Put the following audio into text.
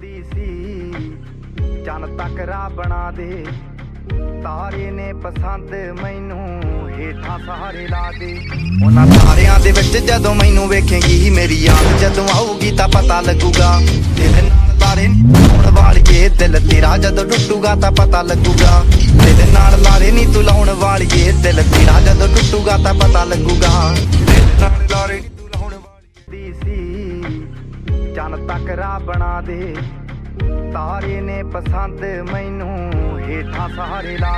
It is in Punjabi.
ਦੀ ਸੀ। ਚੰਨ ਤੱਕ ਰਾਹ ਬਣਾ ਦੇ। ਤਾਰੇ ਨੇ ਪਸੰਦ ਮੈਨੂੰ ਹੇਠਾਂ ਸਹਾਰੇ ਲਾ ਦੇ। ਉਹਨਾਂ ਤਾਰਿਆਂ ਦੇ ਵਿੱਚ ਜਦੋਂ ਮੈਨੂੰ ਵੇਖੇਂਗੀ ਮੇਰੀ ਯਾਦ ਜਦੋਂ ਆਊਗੀ ਤਾਂ ਪਤਾ ਲੱਗੂਗਾ। ਦਿਲ ਨਾਲ ਲਾਰੇ ਨੀ ਲਾਉਣ ਵਾਲੀਏ, ਦਿਲ ਤੇਰਾ ਜਦੋਂ ਟੁੱਟੂਗਾ ਤਾਂ ਪਤਾ ਲੱਗੂਗਾ। ਦਿਲ ਨਾਲ ਲਾਰੇ ਨਹੀਂ ਤੂੰ ਲਾਉਣ ਵਾਲੀਏ, ਦਿਲ ਤੇਰਾ ਜਦੋਂ ਟੁੱਟੂਗਾ ਤਾਂ ਪਤਾ ਲੱਗੂਗਾ। ਸੀ ਚੰਨ ਤੱਕ ਰਾਹ ਬਣਾ ਦੇ। ਤਾਰੇ ਨੇ ਪਸੰਦ ਮੈਨੂੰ ਹੇਠਾਂ ਸਹਾਰੇ ਲਾ